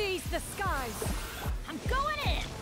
Seize the skies! I'm going in!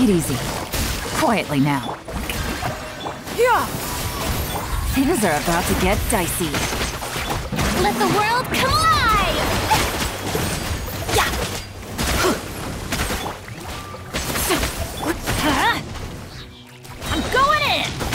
Take it easy. Quietly now. Yeah. Things are about to get dicey. Let the world come alive! Yeah! Huh? I'm going in! Busted.